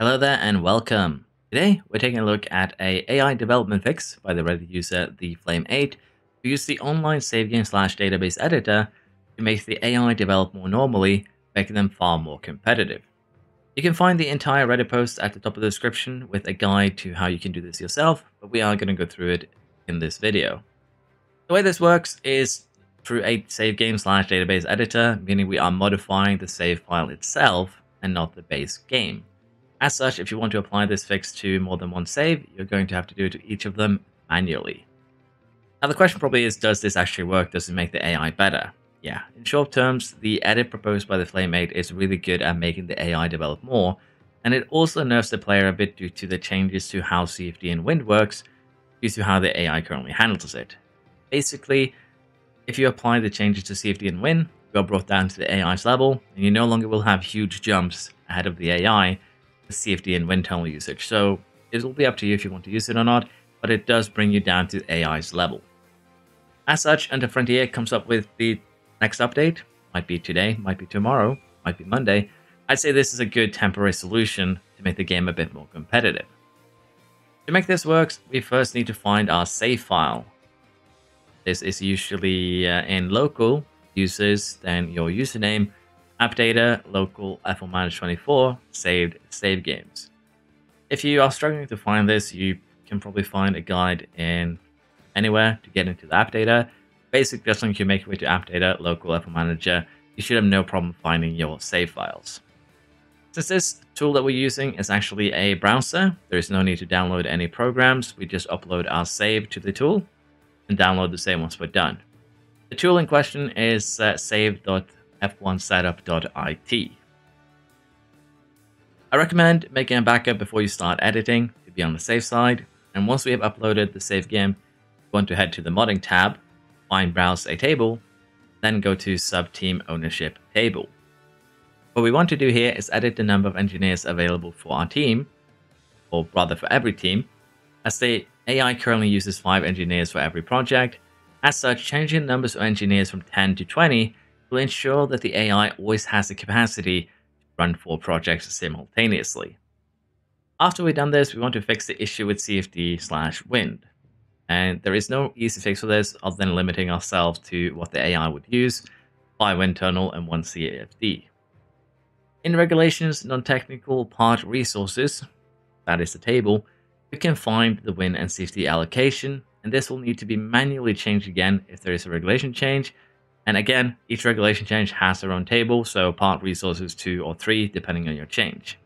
Hello there and welcome. Today we're taking a look at a AI development fix by the Reddit user the Flame 8 who used the online save game slash database editor to make the AI develop more normally, making them far more competitive. You can find the entire Reddit post at the top of the description with a guide to how you can do this yourself, but we are going to go through it in this video. The way this works is through a save game slash database editor, meaning we are modifying the save file itself and not the base game. As such, if you want to apply this fix to more than one save, you're going to have to do it to each of them manually. Now the question probably is, does this actually work? Does it make the AI better? Yeah, in short terms, the edit proposed by the Flame 8 is really good at making the AI develop more, and it also nerfs the player a bit due to the changes to how CFD and Wind works, due to how the AI currently handles it. Basically, if you apply the changes to CFD and Wind, you are brought down to the AI's level, and you no longer will have huge jumps ahead of the AI CFD and Wind tunnel usage. So it will be up to you if you want to use it or not, but it does bring you down to AI's level. As such, until Frontier comes up with the next update, might be today, might be tomorrow, might be Monday, I'd say this is a good temporary solution to make the game a bit more competitive. To make this work, we first need to find our save file. This is usually uh, in local users, then your username, app data, local f1-24, saved save games. If you are struggling to find this, you can probably find a guide in anywhere to get into the app data. Basically, just like you make your way to app data, local F1 manager, you should have no problem finding your save files. Since this tool that we're using is actually a browser, there is no need to download any programs. We just upload our save to the tool and download the save once we're done. The tool in question is uh, save.f1setup.it. I recommend making a backup before you start editing to be on the safe side, and once we have uploaded the save game, we want to head to the modding tab, find browse a table, then go to sub-team ownership table. What we want to do here is edit the number of engineers available for our team, or rather for every team, as the AI currently uses 5 engineers for every project. As such, changing the numbers of engineers from 10 to 20 will ensure that the AI always has the capacity to run 4 projects simultaneously. After we've done this, we want to fix the issue with CFD slash wind. And there is no easy fix for this other than limiting ourselves to what the AI would use, five wind tunnel and one CFD. In regulations, non-technical part resources, that is the table, we can find the wind and CFD allocation, and this will need to be manually changed again if there is a regulation change. And again, each regulation change has their own table, so part resources 2 or 3, depending on your change.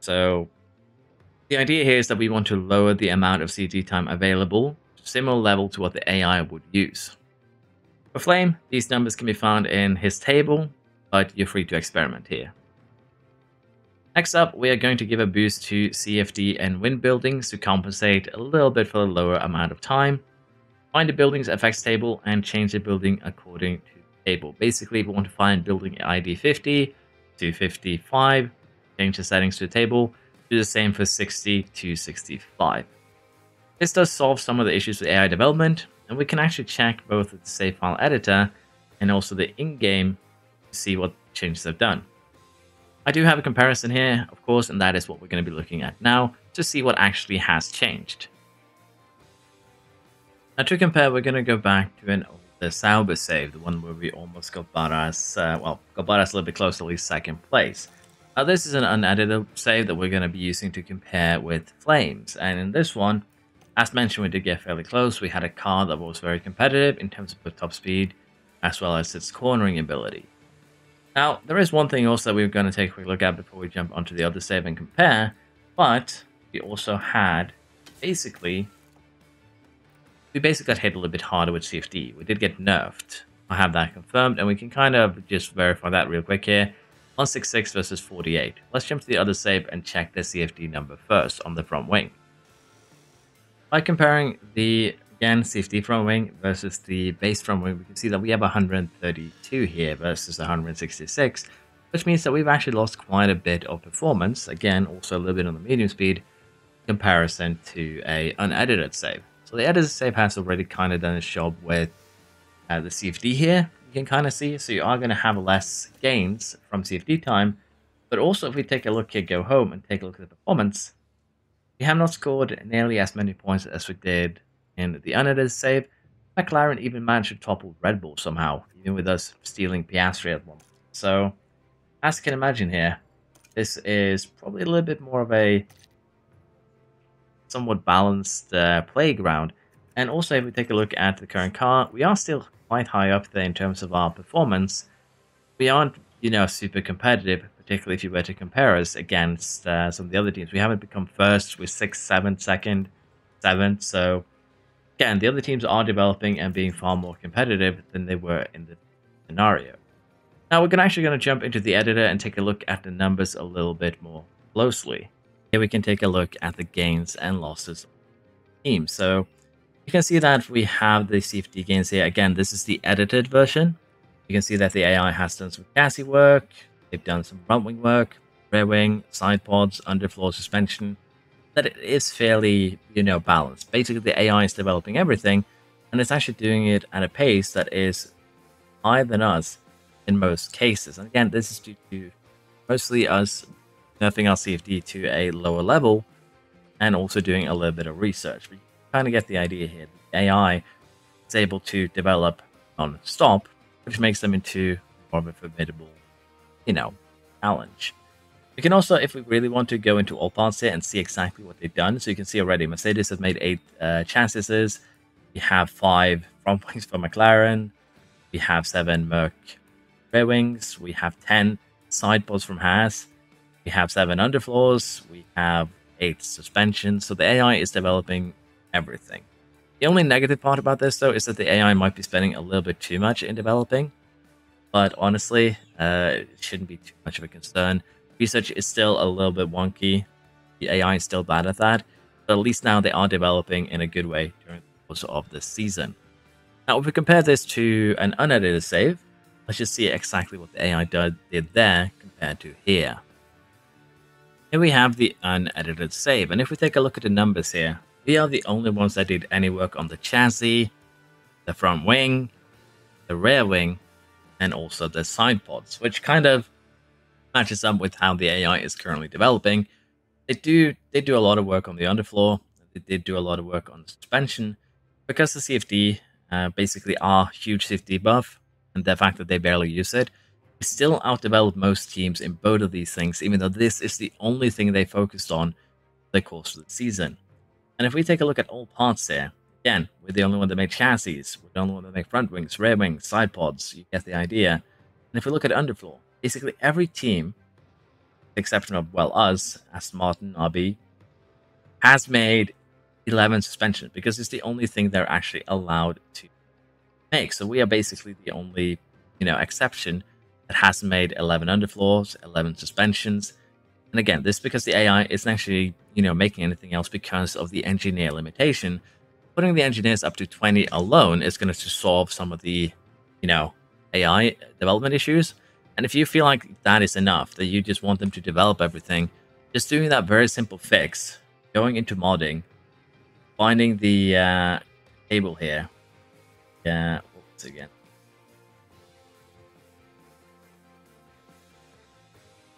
So the idea here is that we want to lower the amount of CFD time available to similar level to what the AI would use. For Flame, these numbers can be found in his table, but you're free to experiment here. Next up, we are going to give a boost to CFD and wind buildings to compensate a little bit for the lower amount of time. Find the building's effects table and change the building according to the table. Basically, we want to find building ID 50 to 55, change the settings to the table, do the same for 60 to 65. This does solve some of the issues with AI development, and we can actually check both the save file editor and also the in-game to see what changes I've done. I do have a comparison here, of course, and that is what we're going to be looking at now to see what actually has changed. Now to compare, we're going to go back to an older Sauber save, the one where we almost got Barras, uh, well, got Barras a little bit close at least second place. Now this is an unedited save that we're going to be using to compare with Flames. And in this one, as mentioned, we did get fairly close. We had a car that was very competitive in terms of top speed, as well as its cornering ability. Now, there is one thing also that we're going to take a quick look at before we jump onto the other save and compare, but we also had, basically, we basically got hit a little bit harder with CFD. We did get nerfed. I have that confirmed, and we can kind of just verify that real quick here. 166 versus 48. Let's jump to the other save and check the CFD number first on the front wing. By comparing the, again, CFD front wing versus the base front wing, we can see that we have 132 here versus 166, which means that we've actually lost quite a bit of performance, again, also a little bit on the medium speed, comparison to a unedited save. So the edited save has already kind of done its job with uh, the CFD here, You can kind of see. So you are going to have less gains from CFD time, But also, if we take a look here, go home and take a look at the performance, we have not scored nearly as many points as we did in the unedited save. McLaren even managed to topple Red Bull somehow, even with us stealing Piastri at one. So, as you can imagine here, this is probably a little bit more of a somewhat balanced uh, playground. And also, if we take a look at the current car, we are still quite high up there in terms of our performance. We aren't, you know, super competitive, particularly if you were to compare us against uh, some of the other teams. We haven't become first, we're sixth, seventh, second, seventh. So, again, the other teams are developing and being far more competitive than they were in the scenario. Now, we're actually going to jump into the editor and take a look at the numbers a little bit more closely. Here we can take a look at the gains and losses team. So, you can see that we have the CFD gains here. Again, this is the edited version. You can see that the AI has done some chassis work. They've done some front wing work, rear wing, side pods, underfloor suspension. That it is fairly, you know, balanced. Basically, the AI is developing everything, and it's actually doing it at a pace that is higher than us in most cases. And again, this is due to mostly us nerfing our CFD to a lower level and also doing a little bit of research. But you kind of get the idea here. The AI is able to develop non-stop, which makes them into more of a formidable, you know, challenge. We can also, if we really want to, go into all parts here and see exactly what they've done. So you can see already, Mercedes has made eight uh, chassis. We have five front wings for McLaren. We have seven Merc rear wings. We have 10 side pods from Haas. We have seven underfloors. We have eight suspensions. So the AI is developing everything. The only negative part about this, though, is that the AI might be spending a little bit too much in developing. But honestly, uh, it shouldn't be too much of a concern. Research is still a little bit wonky. The AI is still bad at that. But at least now they are developing in a good way during the course of this season. Now, if we compare this to an unedited save, let's just see exactly what the AI did there compared to here. Here we have the unedited save, and if we take a look at the numbers here, we are the only ones that did any work on the chassis, the front wing, the rear wing, and also the side pods, which kind of matches up with how the AI is currently developing. They do they do a lot of work on the underfloor. They did do a lot of work on the suspension because the CFD uh, basically are huge CFD buff, and the fact that they barely use it. Still outdeveloped most teams in both of these things, even though this is the only thing they focused on the course of the season. And if we take a look at all parts here, again, we're the only one that make chassis, we're the only one that make front wings, rear wings, side pods, you get the idea. And if we look at underfloor, basically every team, the exception of, well, us, Aston Martin, RB, has made 11 suspensions because it's the only thing they're actually allowed to make. So we are basically the only, you know, exception that hasn't made 11 underfloors, 11 suspensions, and again, this because the AI isn't actually, you know, making anything else because of the engineer limitation. Putting the engineers up to 20 alone is going to solve some of the, you know, AI development issues. And if you feel like that is enough, that you just want them to develop everything, just doing that very simple fix, going into modding, finding the uh, table here. Yeah, once again.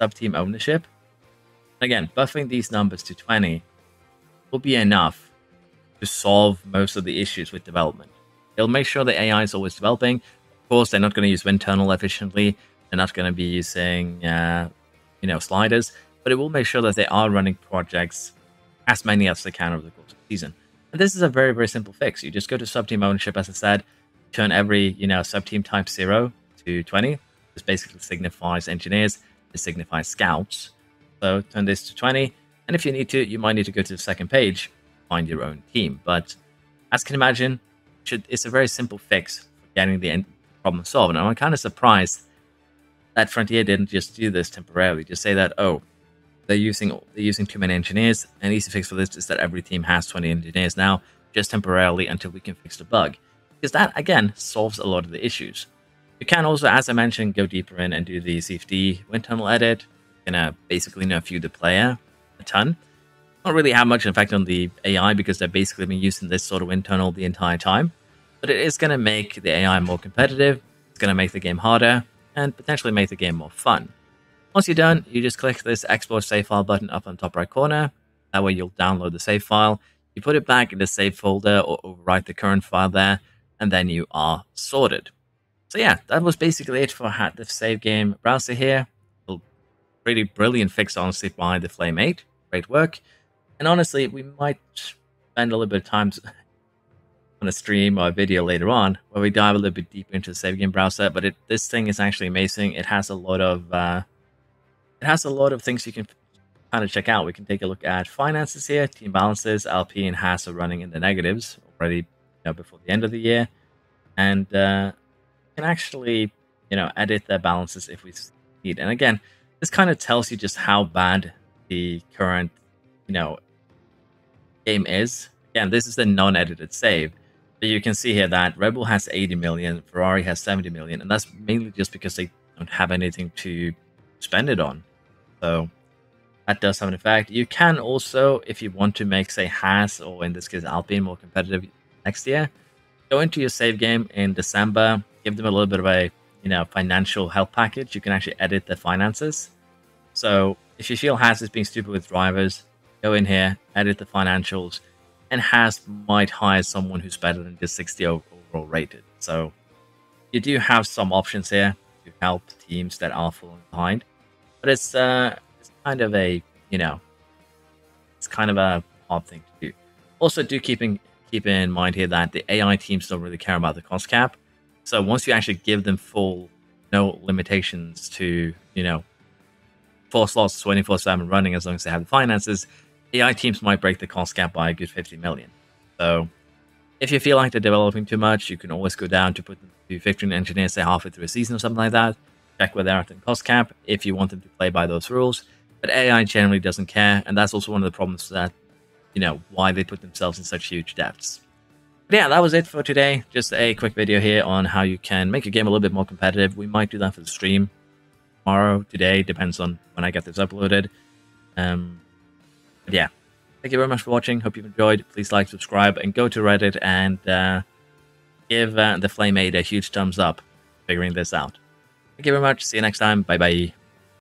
Sub team ownership Again, buffing these numbers to 20 will be enough to solve most of the issues with development. It'll make sure the AI is always developing. Of course, they're not going to use internal efficiently. They're not going to be using, uh, you know, sliders, but it will make sure that they are running projects as many as they can over the course of the season. And this is a very, very simple fix. You just go to sub-team ownership, as I said, turn every, you know, sub-team type 0 to 20. This basically signifies engineers. This signifies scouts. So turn this to 20. And if you need to, you might need to go to the second page, find your own team. But as can imagine, it's a very simple fix for getting the problem solved. And I'm kind of surprised that Frontier didn't just do this temporarily. Just say that, oh, they're using they're using too many engineers. An easy fix for this is that every team has 20 engineers now, just temporarily until we can fix the bug. Because that again solves a lot of the issues. You can also, as I mentioned, go deeper in and do the CFD wind tunnel edit, gonna basically nerf you the player a ton. Not really have much effect on the AI because they've basically been using this sort of wind tunnel the entire time. But it is gonna make the AI more competitive. It's gonna make the game harder and potentially make the game more fun. Once you're done, you just click this export save file button up on top right corner. That way you'll download the save file. You put it back in the save folder or overwrite the current file there, and then you are sorted. So yeah, that was basically it for the save game browser here. Pretty brilliant fix, honestly, behind the Flame 8. Great work. And honestly, we might spend a little bit of time on a stream or a video later on where we dive a little bit deeper into the save game browser. But it, this thing is actually amazing. It has a lot of uh, it has a lot of things you can kind of check out. We can take a look at finances here, team balances. LP and Haas are running in the negatives already you know, before the end of the year, and uh, can actually you know edit their balances if we need. And again, this kind of tells you just how bad the current you know game is. Again, this is the non-edited save. But you can see here that Red Bull has 80 million, Ferrari has 70 million, and that's mainly just because they don't have anything to spend it on. So that does have an effect. You can also, if you want to make, say, Haas or in this case Alpine more competitive next year, go into your save game in December, give them a little bit of a you know financial help package. You can actually edit their finances. So if you feel Haas is being stupid with drivers, go in here, edit the financials, and Haas might hire someone who's better than just 60 overall rated. So you do have some options here to help teams that are falling behind but it's uh, it's kind of a you know, it's kind of a hard thing to do. Also, do keep in keep in mind here that the AI teams don't really care about the cost cap. So once you actually give them full no limitations to you know four slots 24 7 running as long as they have the finances ai teams might break the cost cap by a good 50 million so if you feel like they're developing too much you can always go down to put them to 15 engineers say halfway through a season or something like that check where they're at in cost cap if you want them to play by those rules. But AI generally doesn't care, and that's also one of the problems that, you know, why they put themselves in such huge depths. Yeah, that was it for today. Just a quick video here on how you can make a game a little bit more competitive. We might do that for the stream tomorrow, today, depends on when I get this uploaded. Um, but yeah, thank you very much for watching. Hope you've enjoyed. Please like, subscribe, and go to Reddit and uh, give uh, the Flame 8 a huge thumbs up figuring this out. Thank you very much. See you next time. Bye bye.